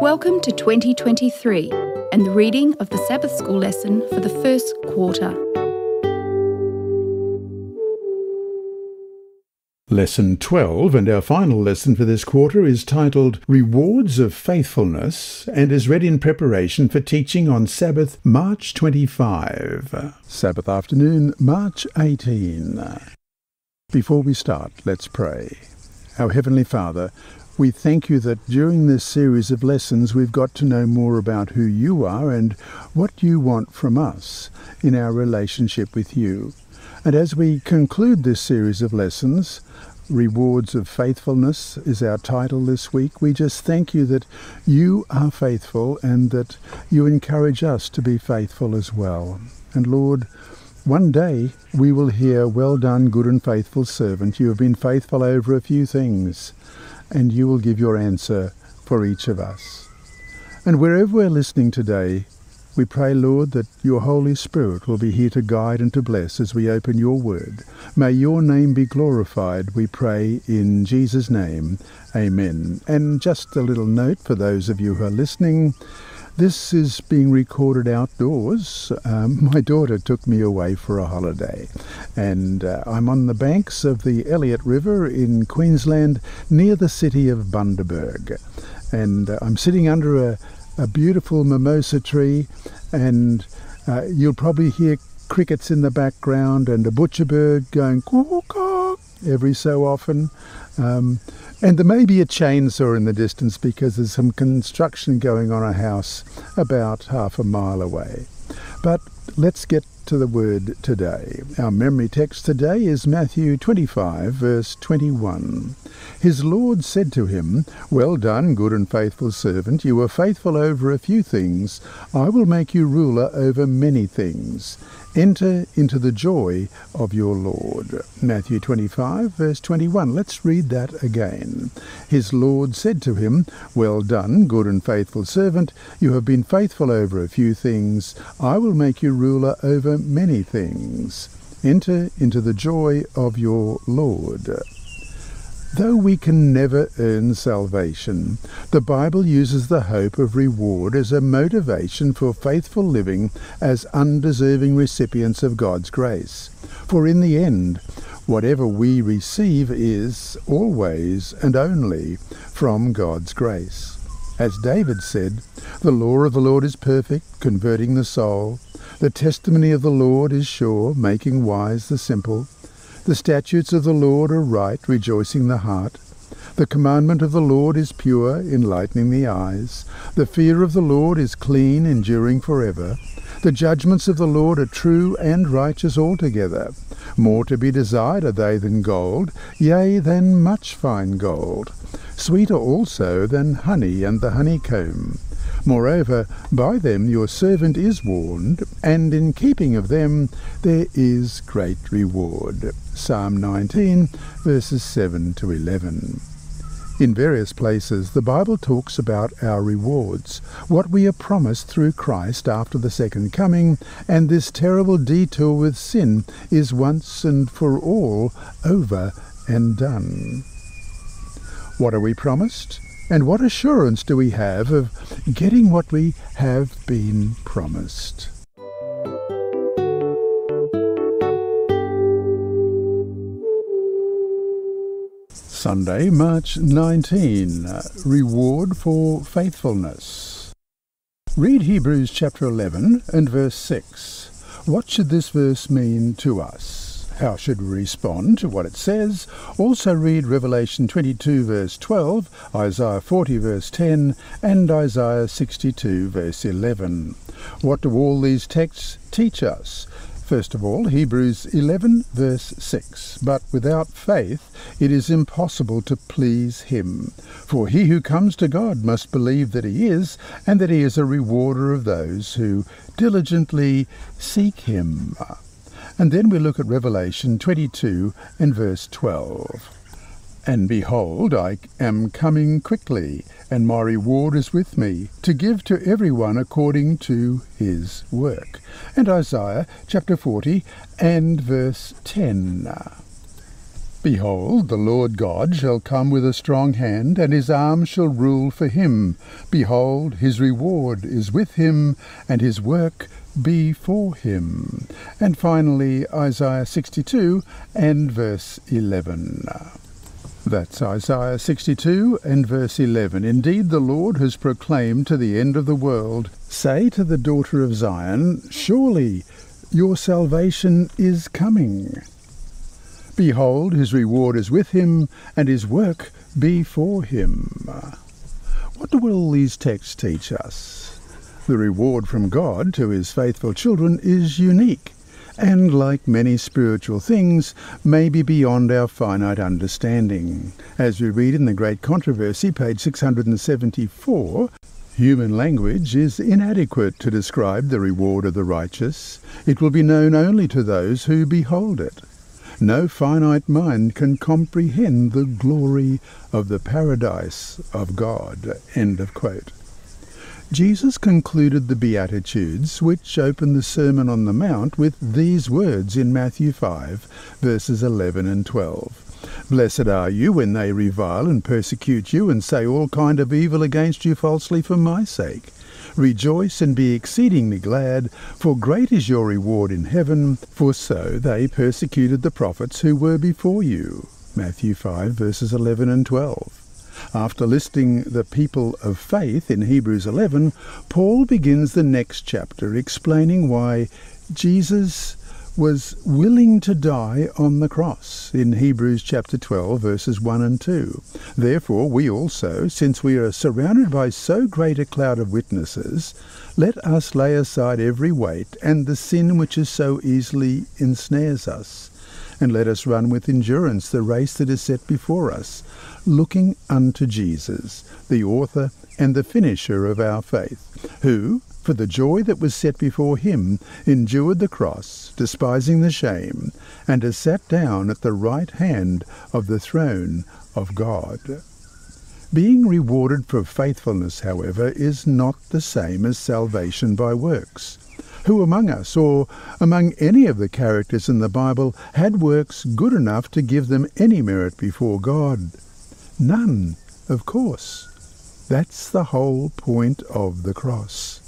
Welcome to 2023 and the reading of the Sabbath School lesson for the first quarter. Lesson 12 and our final lesson for this quarter is titled Rewards of Faithfulness and is read in preparation for teaching on Sabbath, March 25. Sabbath afternoon, March 18. Before we start, let's pray. Our Heavenly Father, we thank you that during this series of lessons we've got to know more about who you are and what you want from us in our relationship with you. And as we conclude this series of lessons, Rewards of Faithfulness is our title this week. We just thank you that you are faithful and that you encourage us to be faithful as well. And Lord, one day we will hear, Well done, good and faithful servant. You have been faithful over a few things and you will give your answer for each of us. And wherever we're listening today, we pray, Lord, that your Holy Spirit will be here to guide and to bless as we open your word. May your name be glorified, we pray in Jesus' name. Amen. And just a little note for those of you who are listening. This is being recorded outdoors. Um, my daughter took me away for a holiday, and uh, I'm on the banks of the Elliott River in Queensland near the city of Bundaberg. And uh, I'm sitting under a, a beautiful mimosa tree, and uh, you'll probably hear crickets in the background and a butcher bird going caw every so often. Um, and there may be a chainsaw in the distance because there's some construction going on a house about half a mile away. But let's get to the word today. Our memory text today is Matthew 25, verse 21. His Lord said to him, Well done, good and faithful servant. You were faithful over a few things. I will make you ruler over many things. Enter into the joy of your Lord. Matthew 25, verse 21. Let's read that again. His Lord said to him, Well done, good and faithful servant. You have been faithful over a few things. I will make you ruler over many things. Enter into the joy of your Lord. Though we can never earn salvation, the Bible uses the hope of reward as a motivation for faithful living as undeserving recipients of God's grace. For in the end, whatever we receive is always and only from God's grace. As David said, The law of the Lord is perfect, converting the soul. The testimony of the Lord is sure, making wise the simple. The statutes of the Lord are right, rejoicing the heart. The commandment of the Lord is pure, enlightening the eyes. The fear of the Lord is clean, enduring forever. The judgments of the Lord are true and righteous altogether. More to be desired are they than gold, yea, than much fine gold. Sweeter also than honey and the honeycomb. Moreover, by them your servant is warned, and in keeping of them there is great reward. Psalm 19, verses 7 to 11. In various places, the Bible talks about our rewards, what we are promised through Christ after the second coming, and this terrible detour with sin is once and for all over and done. What are we promised? And what assurance do we have of getting what we have been promised? Sunday, March 19. Uh, reward for faithfulness. Read Hebrews chapter 11 and verse 6. What should this verse mean to us? How should we respond to what it says? Also read Revelation 22 verse 12, Isaiah 40 verse 10, and Isaiah 62 verse 11. What do all these texts teach us? First of all, Hebrews 11 verse 6. But without faith it is impossible to please him. For he who comes to God must believe that he is, and that he is a rewarder of those who diligently seek him. And then we look at Revelation 22 and verse 12. And behold, I am coming quickly, and my reward is with me, to give to every one according to his work. And Isaiah chapter 40 and verse 10. Behold, the Lord God shall come with a strong hand, and his arm shall rule for him. Behold, his reward is with him, and his work before him. And finally, Isaiah 62 and verse 11. That's Isaiah 62 and verse 11. Indeed, the Lord has proclaimed to the end of the world, Say to the daughter of Zion, Surely your salvation is coming. Behold, his reward is with him, and his work before him. What do all these texts teach us? The reward from God to his faithful children is unique, and like many spiritual things, may be beyond our finite understanding. As we read in the Great Controversy, page 674, Human language is inadequate to describe the reward of the righteous. It will be known only to those who behold it. No finite mind can comprehend the glory of the paradise of God. End of quote. Jesus concluded the Beatitudes, which open the Sermon on the Mount, with these words in Matthew 5, verses 11 and 12. Blessed are you when they revile and persecute you and say all kind of evil against you falsely for my sake. Rejoice and be exceedingly glad, for great is your reward in heaven, for so they persecuted the prophets who were before you. Matthew 5 verses 11 and 12. After listing the people of faith in Hebrews 11, Paul begins the next chapter explaining why Jesus was willing to die on the cross in Hebrews chapter 12 verses 1 and 2. Therefore we also, since we are surrounded by so great a cloud of witnesses, let us lay aside every weight and the sin which is so easily ensnares us, and let us run with endurance the race that is set before us, looking unto Jesus, the author and the finisher of our faith, who, for the joy that was set before him, endured the cross, despising the shame, and has sat down at the right hand of the throne of God. Being rewarded for faithfulness, however, is not the same as salvation by works. Who among us, or among any of the characters in the Bible, had works good enough to give them any merit before God? None, of course. That's the whole point of the cross.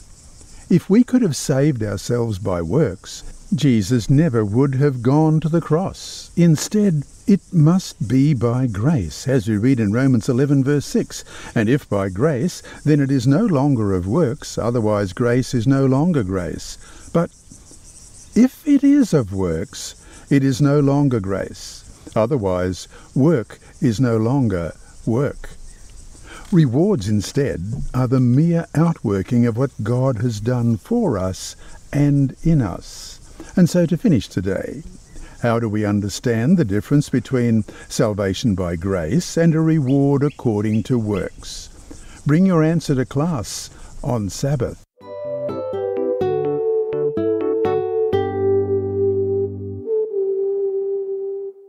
If we could have saved ourselves by works, Jesus never would have gone to the cross. Instead, it must be by grace, as we read in Romans 11, verse 6. And if by grace, then it is no longer of works, otherwise grace is no longer grace. But if it is of works, it is no longer grace. Otherwise, work is no longer work. Rewards, instead, are the mere outworking of what God has done for us and in us. And so to finish today, how do we understand the difference between salvation by grace and a reward according to works? Bring your answer to class on Sabbath.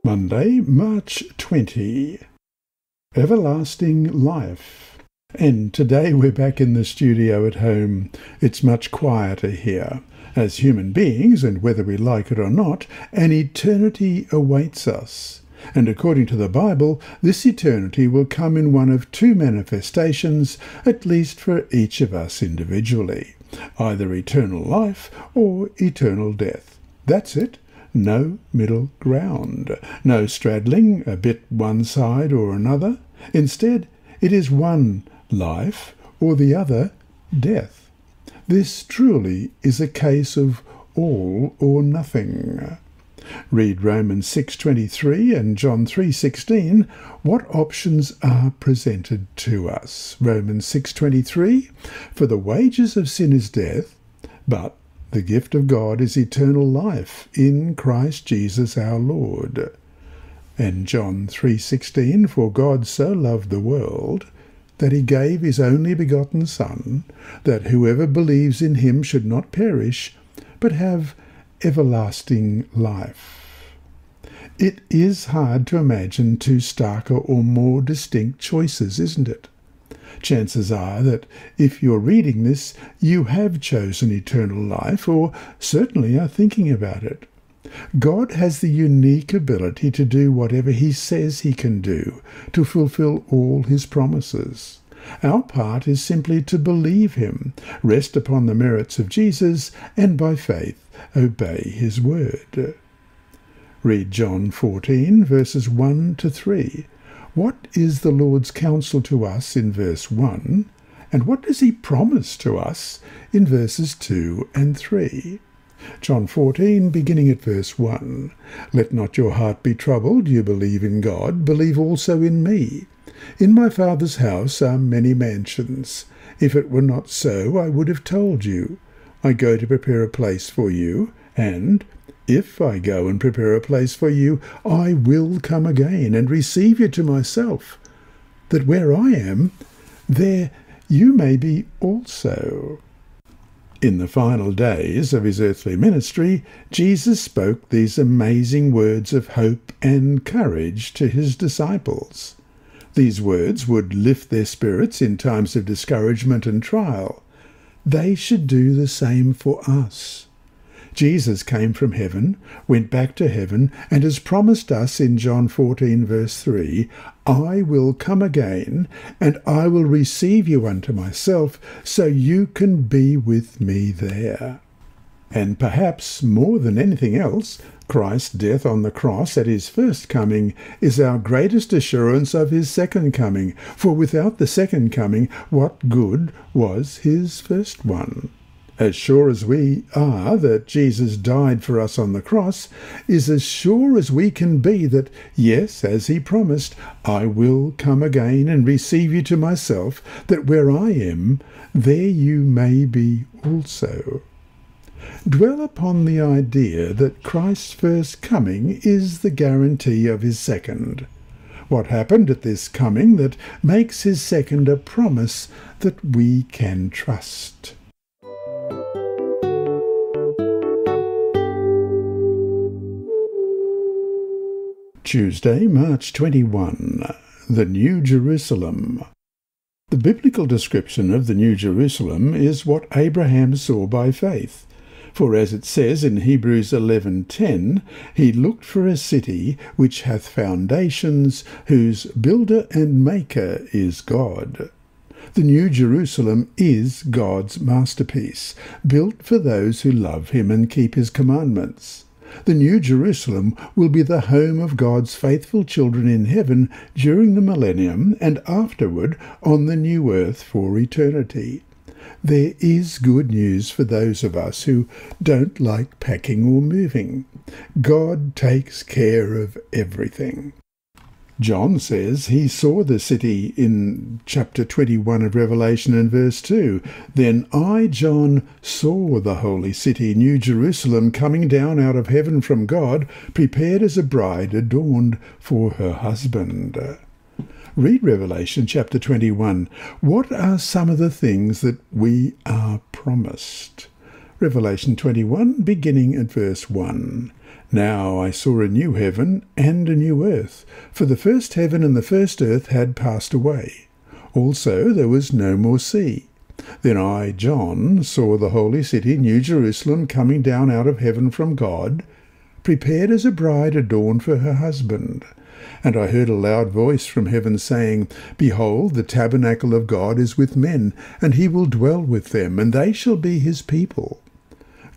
Monday, March 20 everlasting life. And today we're back in the studio at home. It's much quieter here. As human beings, and whether we like it or not, an eternity awaits us. And according to the Bible, this eternity will come in one of two manifestations, at least for each of us individually either eternal life or eternal death. That's it no middle ground, no straddling a bit one side or another. Instead, it is one life or the other death. This truly is a case of all or nothing. Read Romans 6:23 and John 3:16 what options are presented to us. Romans 6:23 For the wages of sin is death, but the gift of God is eternal life in Christ Jesus our Lord. And John 3:16 For God so loved the world that he gave his only begotten son that whoever believes in him should not perish but have everlasting life. It is hard to imagine two starker or more distinct choices, isn't it? chances are that if you're reading this, you have chosen eternal life, or certainly are thinking about it. God has the unique ability to do whatever he says he can do, to fulfill all his promises. Our part is simply to believe him, rest upon the merits of Jesus, and by faith obey his word. Read John 14, verses 1 to 3. What is the Lord's counsel to us in verse 1? And what does he promise to us in verses 2 and 3? John 14, beginning at verse 1. Let not your heart be troubled. You believe in God, believe also in me. In my Father's house are many mansions. If it were not so, I would have told you. I go to prepare a place for you, and if I go and prepare a place for you, I will come again and receive you to myself, that where I am, there you may be also. In the final days of his earthly ministry, Jesus spoke these amazing words of hope and courage to his disciples. These words would lift their spirits in times of discouragement and trial. They should do the same for us. Jesus came from heaven, went back to heaven, and has promised us in John 14, verse 3 I will come again, and I will receive you unto myself, so you can be with me there. And perhaps more than anything else, Christ's death on the cross at his first coming is our greatest assurance of his second coming, for without the second coming, what good was his first one? As sure as we are that Jesus died for us on the cross, is as sure as we can be that, yes, as he promised, I will come again and receive you to myself, that where I am, there you may be also. Dwell upon the idea that Christ's first coming is the guarantee of his second. What happened at this coming that makes his second a promise that we can trust? Tuesday, March 21. The New Jerusalem. The biblical description of the New Jerusalem is what Abraham saw by faith. For as it says in Hebrews 11:10, he looked for a city which hath foundations, whose builder and maker is God. The New Jerusalem is God's masterpiece, built for those who love him and keep his commandments. The New Jerusalem will be the home of God's faithful children in heaven during the millennium and afterward on the new earth for eternity. There is good news for those of us who don't like packing or moving. God takes care of everything. John says he saw the city in chapter 21 of Revelation and verse 2. Then I, John, saw the holy city, New Jerusalem, coming down out of heaven from God, prepared as a bride adorned for her husband. Read Revelation chapter 21. What are some of the things that we are promised? Revelation 21, beginning at verse 1. Now I saw a new heaven and a new earth, for the first heaven and the first earth had passed away. Also there was no more sea. Then I, John, saw the holy city, New Jerusalem, coming down out of heaven from God, prepared as a bride adorned for her husband. And I heard a loud voice from heaven saying, Behold, the tabernacle of God is with men, and he will dwell with them, and they shall be his people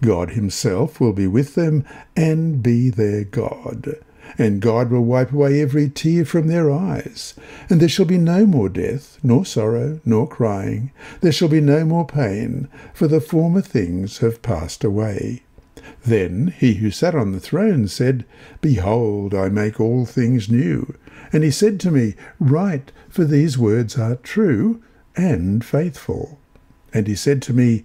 God himself will be with them and be their God. And God will wipe away every tear from their eyes. And there shall be no more death, nor sorrow, nor crying. There shall be no more pain, for the former things have passed away. Then he who sat on the throne said, Behold, I make all things new. And he said to me, Write, for these words are true and faithful. And he said to me,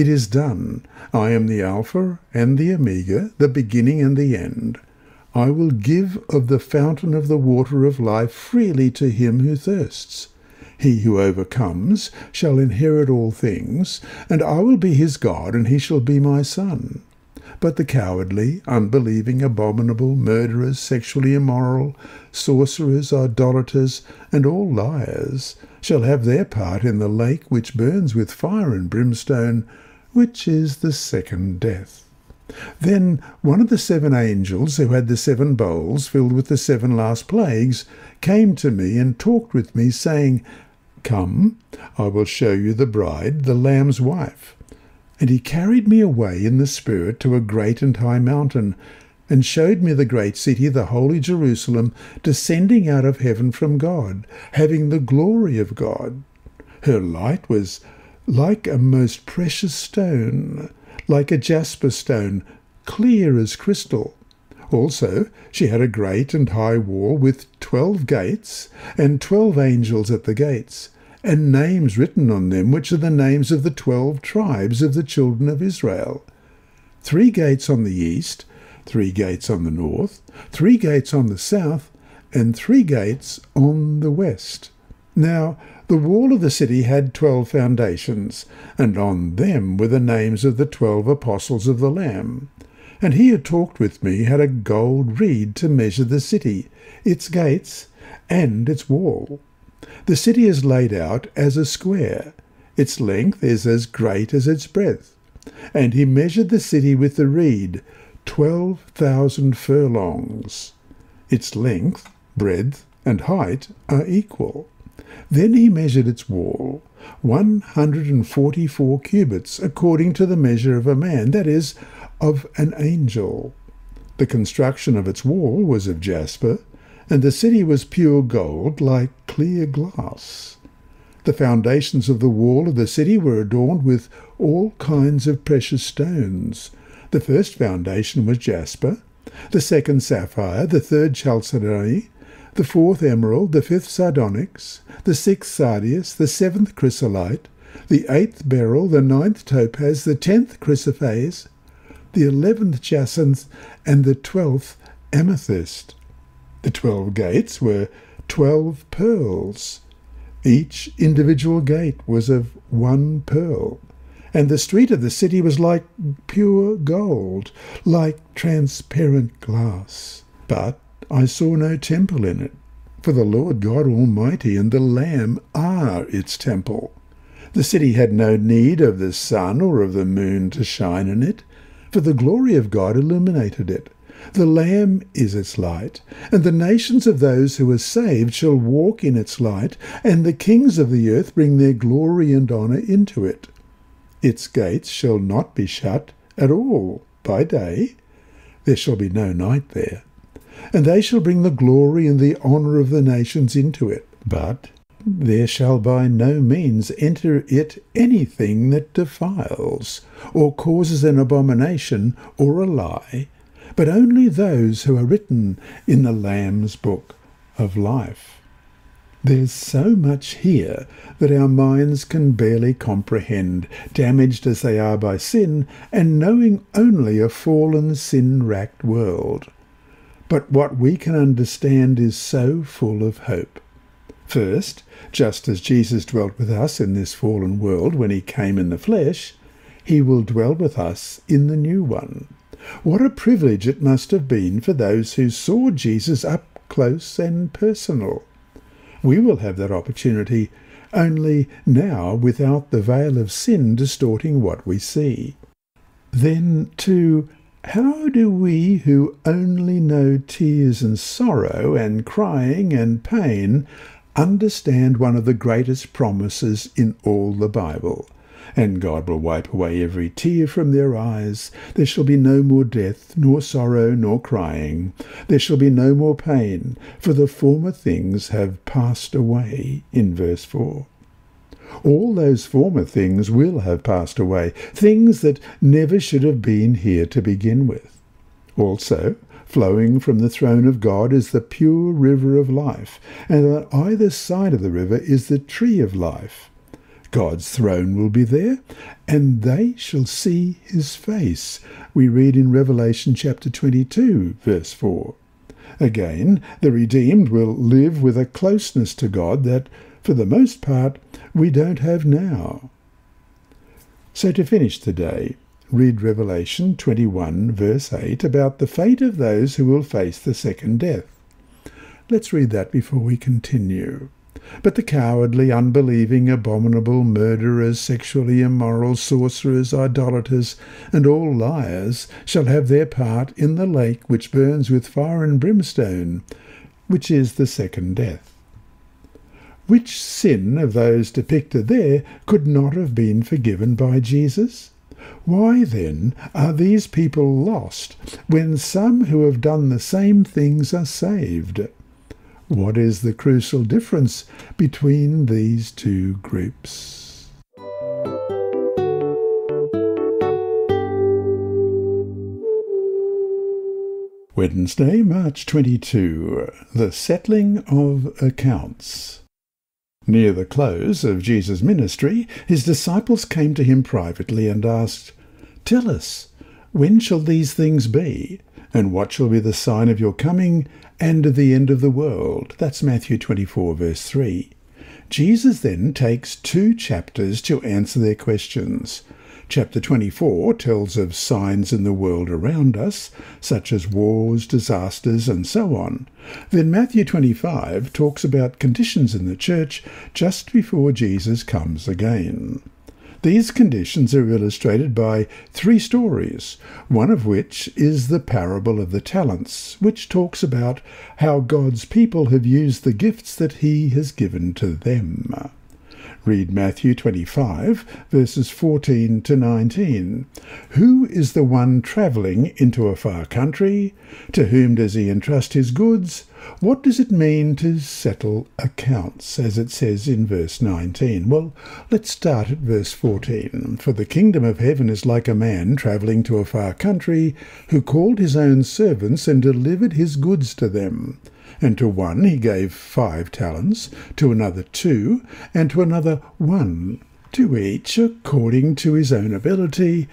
it is done. I am the Alpha and the Omega, the beginning and the end. I will give of the fountain of the water of life freely to him who thirsts. He who overcomes shall inherit all things, and I will be his God, and he shall be my son. But the cowardly, unbelieving, abominable, murderers, sexually immoral, sorcerers, idolaters, and all liars shall have their part in the lake which burns with fire and brimstone, which is the second death. Then one of the seven angels who had the seven bowls filled with the seven last plagues came to me and talked with me, saying, Come, I will show you the bride, the Lamb's wife. And he carried me away in the Spirit to a great and high mountain, and showed me the great city, the holy Jerusalem, descending out of heaven from God, having the glory of God. Her light was like a most precious stone, like a jasper stone, clear as crystal. Also, she had a great and high wall with twelve gates, and twelve angels at the gates, and names written on them, which are the names of the twelve tribes of the children of Israel. Three gates on the east, three gates on the north, three gates on the south, and three gates on the west. Now, the wall of the city had twelve foundations, and on them were the names of the twelve apostles of the Lamb. And he who talked with me had a gold reed to measure the city, its gates, and its wall. The city is laid out as a square. Its length is as great as its breadth. And he measured the city with the reed, twelve thousand furlongs. Its length, breadth, and height are equal. Then he measured its wall, one hundred and forty four cubits, according to the measure of a man, that is, of an angel. The construction of its wall was of jasper, and the city was pure gold, like clear glass. The foundations of the wall of the city were adorned with all kinds of precious stones. The first foundation was jasper, the second sapphire, the third chalcedony, the fourth emerald, the fifth sardonyx, the sixth sardius, the seventh chrysolite, the eighth beryl, the ninth topaz, the tenth chrysoprase, the eleventh jacinth, and the twelfth amethyst. The twelve gates were twelve pearls. Each individual gate was of one pearl, and the street of the city was like pure gold, like transparent glass. But I saw no temple in it, for the Lord God Almighty and the Lamb are its temple. The city had no need of the sun or of the moon to shine in it, for the glory of God illuminated it. The Lamb is its light, and the nations of those who are saved shall walk in its light, and the kings of the earth bring their glory and honour into it. Its gates shall not be shut at all by day. There shall be no night there. And they shall bring the glory and the honour of the nations into it. But there shall by no means enter it anything that defiles, or causes an abomination, or a lie, but only those who are written in the Lamb's book of life. There's so much here that our minds can barely comprehend, damaged as they are by sin, and knowing only a fallen, sin-racked world. But what we can understand is so full of hope. First, just as Jesus dwelt with us in this fallen world when he came in the flesh, he will dwell with us in the new one. What a privilege it must have been for those who saw Jesus up close and personal. We will have that opportunity, only now without the veil of sin distorting what we see. Then, too, how do we who only know tears and sorrow and crying and pain understand one of the greatest promises in all the Bible. And God will wipe away every tear from their eyes. There shall be no more death, nor sorrow, nor crying. There shall be no more pain, for the former things have passed away. In verse 4. All those former things will have passed away, things that never should have been here to begin with. Also, Flowing from the throne of God is the pure river of life, and on either side of the river is the tree of life. God's throne will be there, and they shall see his face. We read in Revelation chapter 22, verse 4. Again, the redeemed will live with a closeness to God that, for the most part, we don't have now. So to finish today, read Revelation 21, verse 8, about the fate of those who will face the second death. Let's read that before we continue. But the cowardly, unbelieving, abominable, murderers, sexually immoral, sorcerers, idolaters, and all liars shall have their part in the lake which burns with fire and brimstone, which is the second death. Which sin of those depicted there could not have been forgiven by Jesus? Why, then, are these people lost when some who have done the same things are saved? What is the crucial difference between these two groups? Wednesday, March 22. The Settling of Accounts. Near the close of Jesus' ministry, his disciples came to him privately and asked, Tell us, when shall these things be? And what shall be the sign of your coming and of the end of the world. That's Matthew 24, verse 3. Jesus then takes two chapters to answer their questions. Chapter 24 tells of signs in the world around us, such as wars, disasters, and so on. Then Matthew 25 talks about conditions in the church just before Jesus comes again. These conditions are illustrated by three stories, one of which is the parable of the talents, which talks about how God's people have used the gifts that He has given to them. Read Matthew 25, verses 14 to 19. Who is the one travelling into a far country? To whom does he entrust his goods? What does it mean to settle accounts, as it says in verse 19? Well, let's start at verse 14. For the kingdom of heaven is like a man travelling to a far country, who called his own servants and delivered his goods to them. And to one he gave five talents, to another two, and to another one, to each according to his own ability.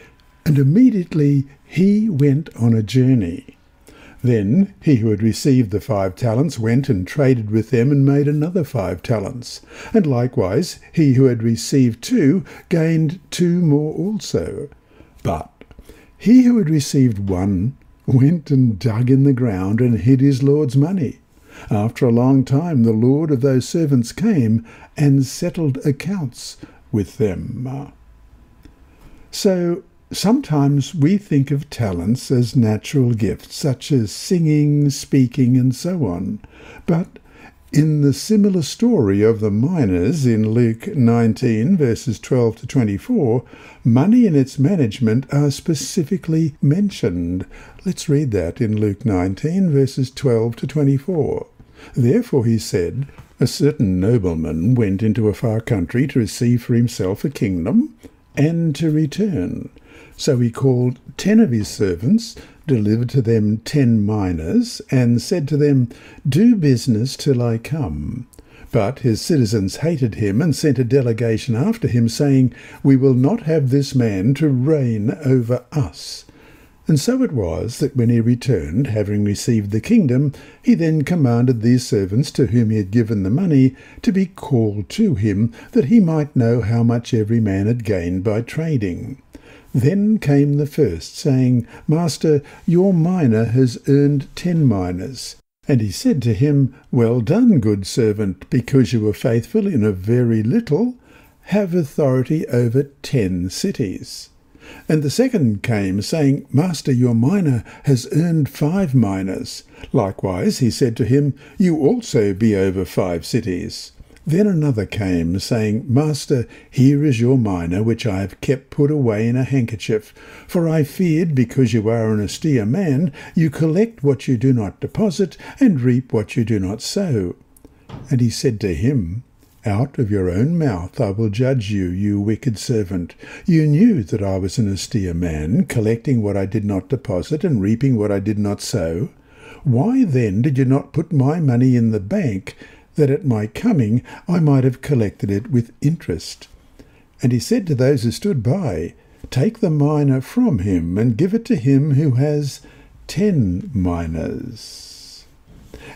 And immediately he went on a journey. Then he who had received the five talents went and traded with them and made another five talents. And likewise he who had received two gained two more also. But he who had received one went and dug in the ground and hid his Lord's money. After a long time, the Lord of those servants came and settled accounts with them. So sometimes we think of talents as natural gifts, such as singing, speaking, and so on. But in the similar story of the minas in Luke 19, verses 12 to 24, money and its management are specifically mentioned. Let's read that in Luke 19, verses 12 to 24. Therefore he said, A certain nobleman went into a far country to receive for himself a kingdom and to return. So he called ten of his servants delivered to them ten minas, and said to them, Do business till I come. But his citizens hated him and sent a delegation after him, saying, We will not have this man to reign over us. And so it was that when he returned, having received the kingdom, he then commanded these servants to whom he had given the money to be called to him, that he might know how much every man had gained by trading. Then came the first, saying, Master, your mina has earned ten minas. And he said to him, Well done, good servant, because you were faithful in a very little, have authority over ten cities. And the second came, saying, Master, your mina has earned five minas. Likewise he said to him, You also be over five cities. Then another came, saying, Master, here is your mina, which I have kept put away in a handkerchief. For I feared, because you are an austere man, you collect what you do not deposit, and reap what you do not sow. And he said to him, Out of your own mouth I will judge you, you wicked servant. You knew that I was an austere man, collecting what I did not deposit, and reaping what I did not sow. Why then did you not put my money in the bank? That at my coming I might have collected it with interest. And he said to those who stood by, Take the mina from him, and give it to him who has ten minas.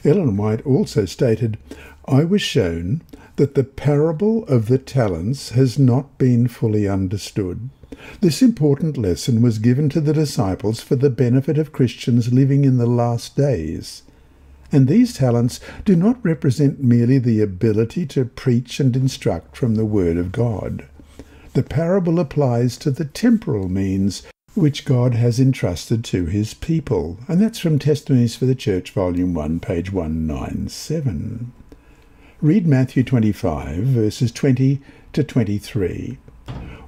Ellen White also stated, I was shown that the parable of the talents has not been fully understood. This important lesson was given to the disciples for the benefit of Christians living in the last days. And these talents do not represent merely the ability to preach and instruct from the Word of God. The parable applies to the temporal means which God has entrusted to his people. And that's from Testimonies for the Church, Volume 1, page 197. Read Matthew 25, verses 20 to 23.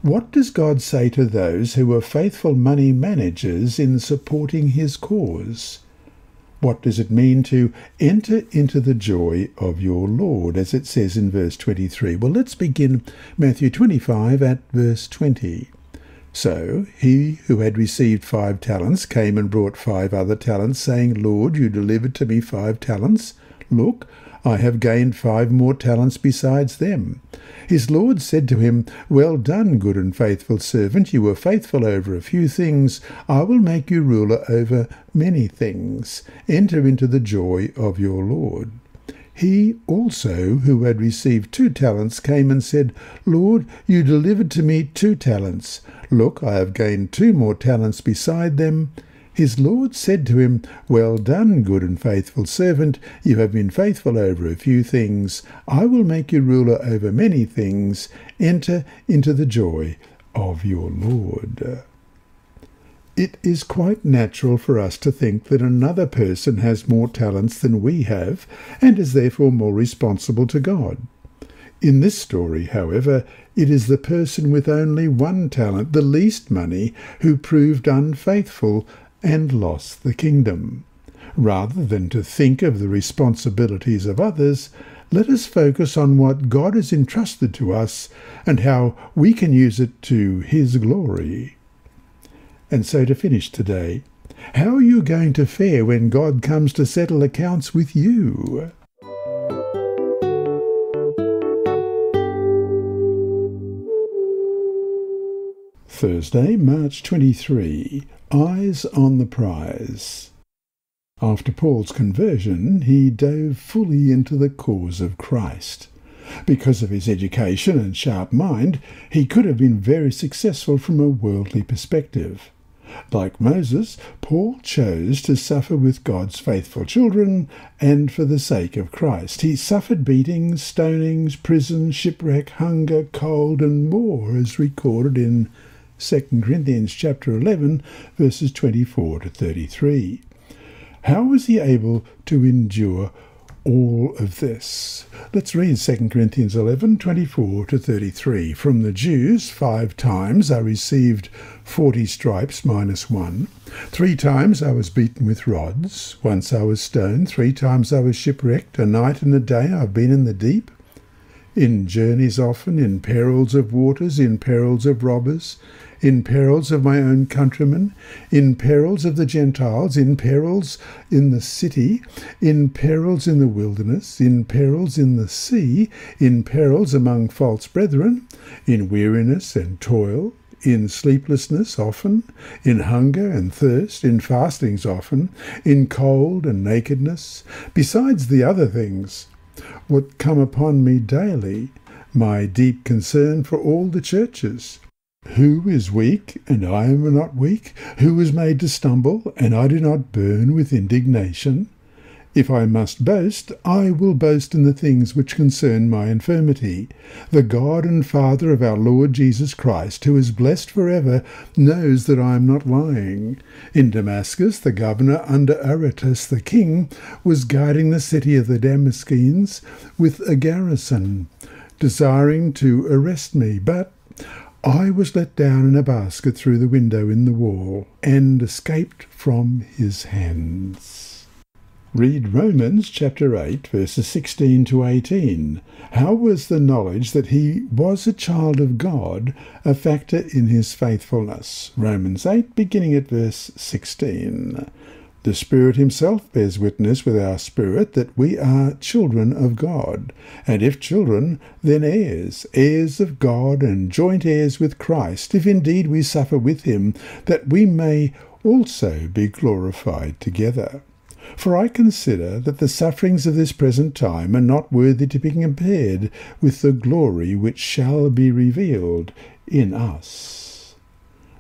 What does God say to those who are faithful money managers in supporting his cause? What does it mean to enter into the joy of your Lord, as it says in verse 23? Well, let's begin Matthew 25 at verse 20. So he who had received five talents came and brought five other talents, saying, Lord, you delivered to me five talents. Look, I have gained five more talents besides them. His Lord said to him, Well done, good and faithful servant. You were faithful over a few things. I will make you ruler over many things. Enter into the joy of your Lord. He also, who had received two talents, came and said, Lord, you delivered to me two talents. Look, I have gained two more talents beside them. His Lord said to him, Well done, good and faithful servant. You have been faithful over a few things. I will make you ruler over many things. Enter into the joy of your Lord. It is quite natural for us to think that another person has more talents than we have, and is therefore more responsible to God. In this story, however, it is the person with only one talent, the least money, who proved unfaithful and lost the kingdom. Rather than to think of the responsibilities of others, let us focus on what God has entrusted to us and how we can use it to His glory. And so to finish today, how are you going to fare when God comes to settle accounts with you? Thursday, March 23. Eyes on the prize. After Paul's conversion, he dove fully into the cause of Christ. Because of his education and sharp mind, he could have been very successful from a worldly perspective. Like Moses, Paul chose to suffer with God's faithful children and for the sake of Christ. He suffered beatings, stonings, prison, shipwreck, hunger, cold, and more, as recorded in 2 Corinthians chapter 11 verses 24 to 33. How was he able to endure all of this? Let's read 2 Corinthians 11 24 to 33. From the Jews, five times I received forty stripes minus one. Three times I was beaten with rods. Once I was stoned. Three times I was shipwrecked. A night and a day I've been in the deep. In journeys often, in perils of waters, in perils of robbers, in perils of my own countrymen, in perils of the Gentiles, in perils in the city, in perils in the wilderness, in perils in the sea, in perils among false brethren, in weariness and toil, in sleeplessness often, in hunger and thirst, in fastings often, in cold and nakedness, besides the other things, what come upon me daily, my deep concern for all the churches, who is weak, and I am not weak? Who is made to stumble, and I do not burn with indignation? If I must boast, I will boast in the things which concern my infirmity. The God and Father of our Lord Jesus Christ, who is blessed for ever, knows that I am not lying. In Damascus, the governor under Aretas the king was guarding the city of the Damascenes with a garrison, desiring to arrest me, but I was let down in a basket through the window in the wall and escaped from his hands. Read Romans chapter 8, verses 16 to 18. How was the knowledge that he was a child of God a factor in his faithfulness? Romans 8, beginning at verse 16. The Spirit Himself bears witness with our spirit that we are children of God, and if children, then heirs, heirs of God, and joint heirs with Christ, if indeed we suffer with Him, that we may also be glorified together. For I consider that the sufferings of this present time are not worthy to be compared with the glory which shall be revealed in us.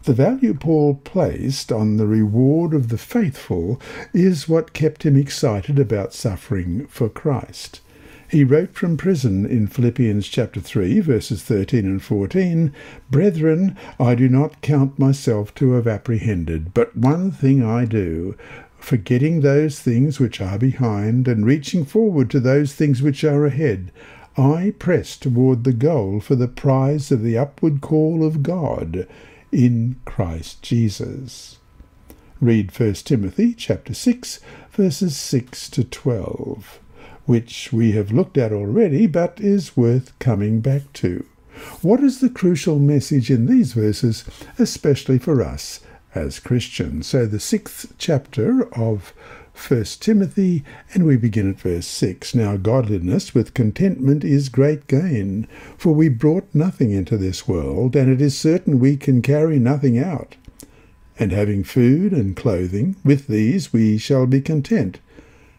The value Paul placed on the reward of the faithful is what kept him excited about suffering for Christ. He wrote from prison in Philippians chapter 3 verses 13 and 14, Brethren, I do not count myself to have apprehended, but one thing I do, forgetting those things which are behind and reaching forward to those things which are ahead, I press toward the goal for the prize of the upward call of God in Christ Jesus. Read 1 Timothy chapter 6 verses 6 to 12 which we have looked at already but is worth coming back to. What is the crucial message in these verses, especially for us as Christians? So, the sixth chapter of 1 Timothy, and we begin at verse 6. Now, godliness with contentment is great gain, for we brought nothing into this world, and it is certain we can carry nothing out. And having food and clothing, with these we shall be content.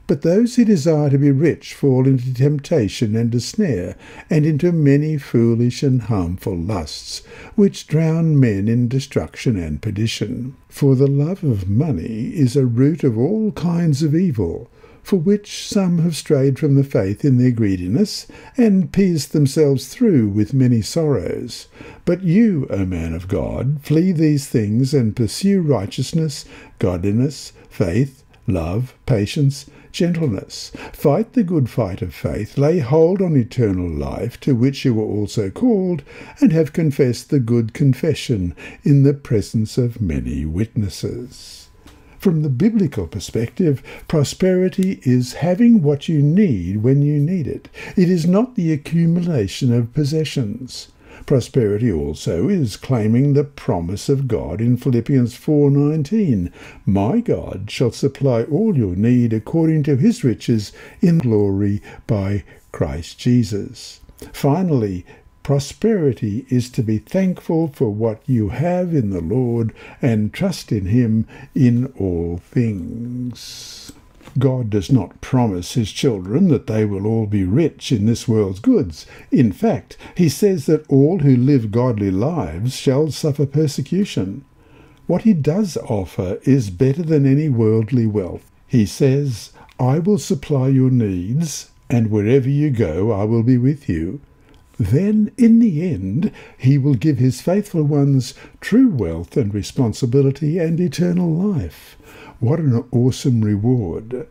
But those who desire to be rich fall into temptation and a snare, and into many foolish and harmful lusts, which drown men in destruction and perdition. For the love of money is a root of all kinds of evil, for which some have strayed from the faith in their greediness, and pierced themselves through with many sorrows. But you, O man of God, flee these things, and pursue righteousness, godliness, faith, love, patience, gentleness. Fight the good fight of faith, lay hold on eternal life, to which you were also called, and have confessed the good confession in the presence of many witnesses. From the biblical perspective, prosperity is having what you need when you need it. It is not the accumulation of possessions. Prosperity also is claiming the promise of God in Philippians 4:19, "My God shall supply all your need according to his riches in glory by Christ Jesus." Finally, prosperity is to be thankful for what you have in the Lord and trust in him in all things. God does not promise his children that they will all be rich in this world's goods. In fact, he says that all who live godly lives shall suffer persecution. What he does offer is better than any worldly wealth. He says, I will supply your needs, and wherever you go, I will be with you. Then, in the end, he will give his faithful ones true wealth and responsibility and eternal life. What an awesome reward!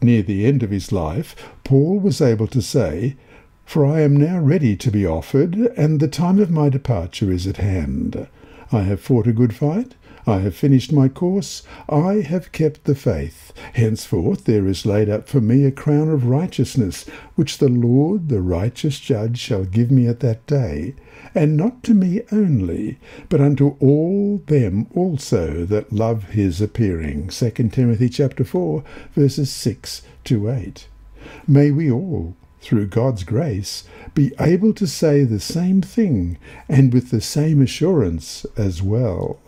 Near the end of his life, Paul was able to say, For I am now ready to be offered, and the time of my departure is at hand. I have fought a good fight. I have finished my course. I have kept the faith. Henceforth there is laid up for me a crown of righteousness, which the Lord, the righteous judge, shall give me at that day, and not to me only, but unto all them also that love his appearing. 2 Timothy chapter 4, verses 6 to 8. May we all through God's grace, be able to say the same thing and with the same assurance as well.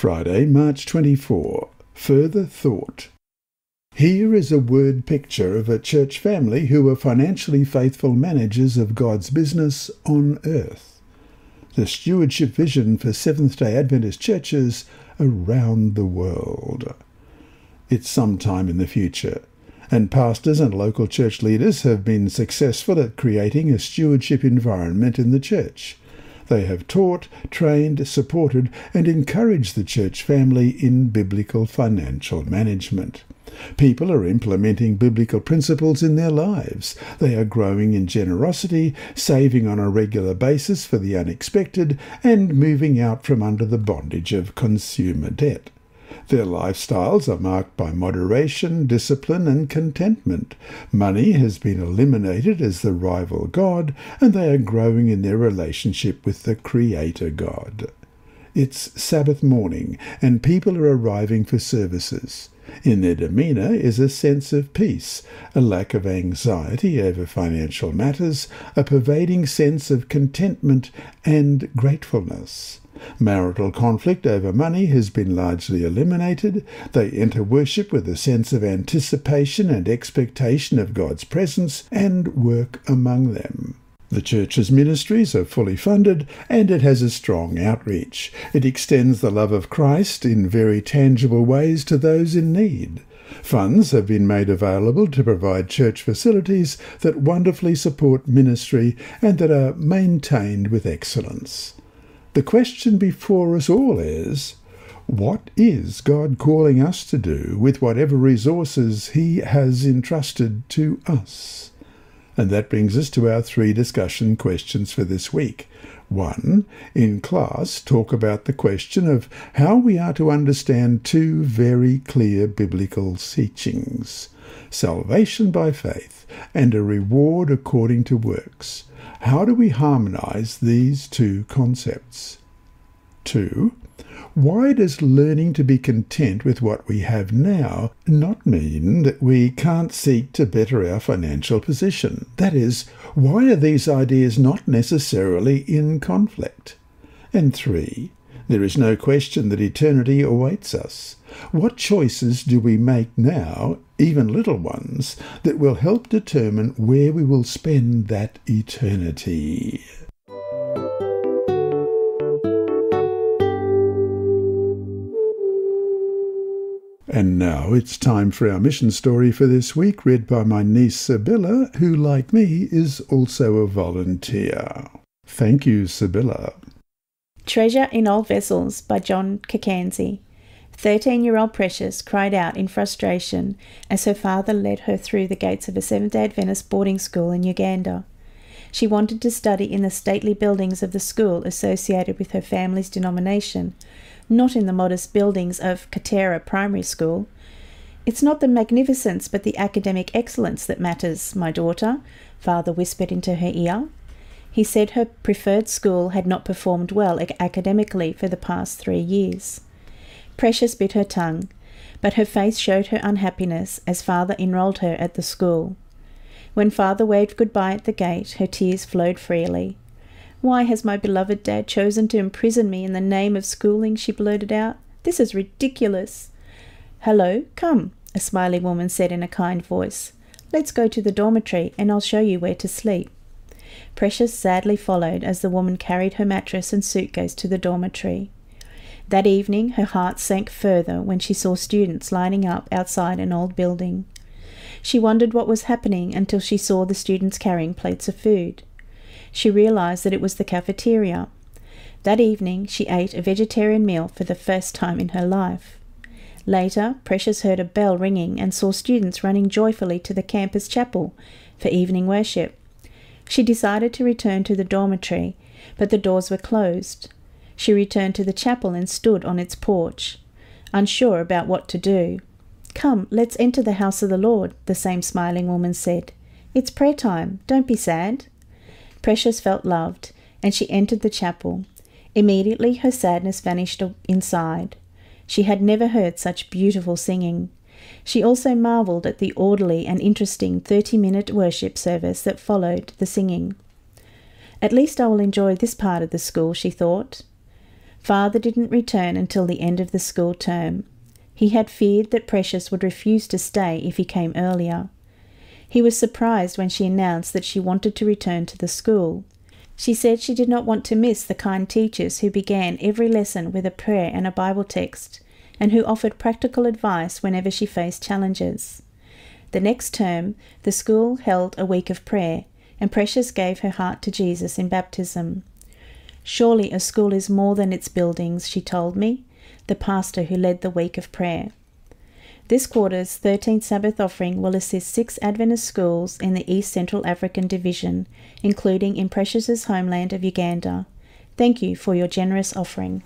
Friday, March 24. Further thought. Here is a word picture of a church family who are financially faithful managers of God's business on earth. The stewardship vision for Seventh day Adventist churches around the world. It's some time in the future, and pastors and local church leaders have been successful at creating a stewardship environment in the church. They have taught, trained, supported, and encouraged the church family in biblical financial management. People are implementing biblical principles in their lives. They are growing in generosity, saving on a regular basis for the unexpected, and moving out from under the bondage of consumer debt. Their lifestyles are marked by moderation, discipline, and contentment. Money has been eliminated as the rival God, and they are growing in their relationship with the Creator God. It's Sabbath morning, and people are arriving for services. In their demeanour is a sense of peace, a lack of anxiety over financial matters, a pervading sense of contentment and gratefulness. Marital conflict over money has been largely eliminated. They enter worship with a sense of anticipation and expectation of God's presence and work among them. The church's ministries are fully funded and it has a strong outreach. It extends the love of Christ in very tangible ways to those in need. Funds have been made available to provide church facilities that wonderfully support ministry and that are maintained with excellence. The question before us all is what is God calling us to do with whatever resources He has entrusted to us? And that brings us to our three discussion questions for this week. One, in class, talk about the question of how we are to understand two very clear biblical teachings salvation by faith and a reward according to works. How do we harmonize these two concepts? Two, why does learning to be content with what we have now not mean that we can't seek to better our financial position? That is, why are these ideas not necessarily in conflict? And three, there is no question that eternity awaits us. What choices do we make now, even little ones, that will help determine where we will spend that eternity? And now it's time for our mission story for this week, read by my niece Sibylla, who, like me, is also a volunteer. Thank you, Sibylla. Treasure in Old Vessels by John Kakanzi. Thirteen year old Precious cried out in frustration as her father led her through the gates of a Seventh day Adventist boarding school in Uganda. She wanted to study in the stately buildings of the school associated with her family's denomination, not in the modest buildings of Katera Primary School. It's not the magnificence but the academic excellence that matters, my daughter, father whispered into her ear. He said her preferred school had not performed well academically for the past three years. Precious bit her tongue, but her face showed her unhappiness as father enrolled her at the school. When father waved goodbye at the gate, her tears flowed freely. Why has my beloved dad chosen to imprison me in the name of schooling? she blurted out. This is ridiculous. Hello, come, a smiling woman said in a kind voice. Let's go to the dormitory and I'll show you where to sleep. Precious sadly followed as the woman carried her mattress and suitcase to the dormitory. That evening her heart sank further when she saw students lining up outside an old building. She wondered what was happening until she saw the students carrying plates of food she realized that it was the cafeteria. That evening, she ate a vegetarian meal for the first time in her life. Later, Precious heard a bell ringing and saw students running joyfully to the campus chapel for evening worship. She decided to return to the dormitory, but the doors were closed. She returned to the chapel and stood on its porch, unsure about what to do. Come, let's enter the house of the Lord, the same smiling woman said. It's prayer time. Don't be sad. Precious felt loved, and she entered the chapel. Immediately her sadness vanished inside. She had never heard such beautiful singing. She also marvelled at the orderly and interesting thirty minute worship service that followed the singing. At least I will enjoy this part of the school, she thought. Father didn't return until the end of the school term. He had feared that Precious would refuse to stay if he came earlier. He was surprised when she announced that she wanted to return to the school. She said she did not want to miss the kind teachers who began every lesson with a prayer and a Bible text, and who offered practical advice whenever she faced challenges. The next term, the school held a week of prayer, and Precious gave her heart to Jesus in baptism. Surely a school is more than its buildings, she told me, the pastor who led the week of prayer. This quarter's 13th Sabbath offering will assist six Adventist schools in the East Central African Division, including in Precious's homeland of Uganda. Thank you for your generous offering.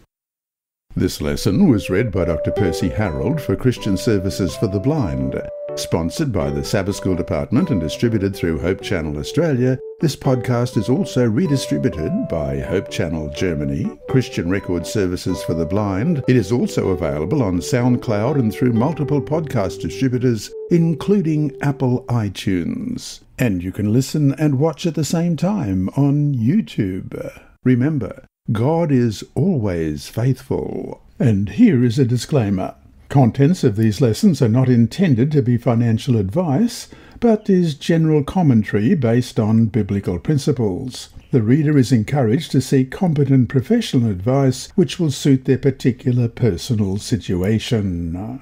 This lesson was read by Dr. Percy Harrold for Christian Services for the Blind. Sponsored by the Sabbath School Department and distributed through Hope Channel Australia, this podcast is also redistributed by Hope Channel Germany, Christian Record Services for the Blind. It is also available on SoundCloud and through multiple podcast distributors, including Apple iTunes. And you can listen and watch at the same time on YouTube. Remember, God is always faithful. And here is a disclaimer. Contents of these lessons are not intended to be financial advice, but is general commentary based on biblical principles. The reader is encouraged to seek competent professional advice which will suit their particular personal situation.